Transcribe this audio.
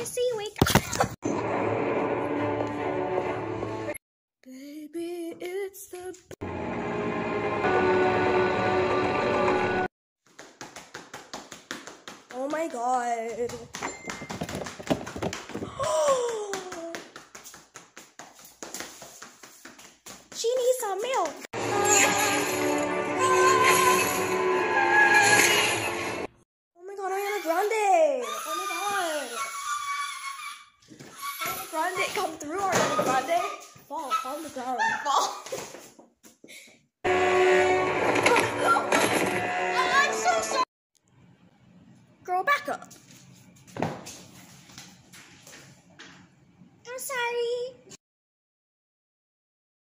Wake up. Baby, it's the. Oh my god. she needs some milk. Grande, come through, Ariana Grande! Eh? Fall, fall on the ground. Fall! I'm so! Girl, back up! I'm sorry.